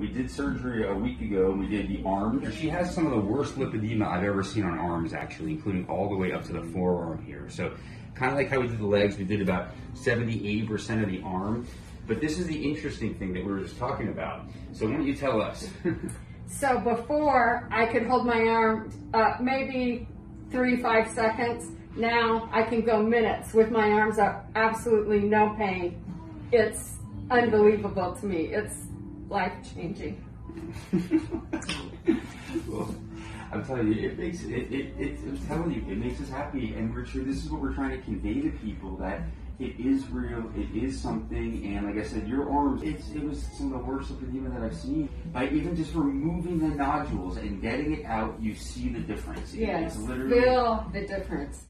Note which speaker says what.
Speaker 1: We did surgery a week ago. We did the arm.
Speaker 2: She has some of the worst lipedema I've ever seen on arms, actually, including all the way up to the forearm here. So, kind of like how we did the legs, we did about 70, 80% of the arm. But this is the interesting thing that we were just talking about. So, why don't you tell us?
Speaker 3: So before I could hold my arm up maybe three, five seconds. Now I can go minutes with my arms up, absolutely no pain. It's unbelievable to me. It's life changing.
Speaker 1: well, I'm telling you, it makes it, it, it, I'm telling you, it makes us happy, and we're true. This is what we're trying to convey to people that it is real, it is something, and like I said, your arms, it's, it was some of the worst lipedema that I've seen. By even just removing the nodules and getting it out, you see the difference.
Speaker 3: Yes,
Speaker 1: It's literally
Speaker 3: feel the difference.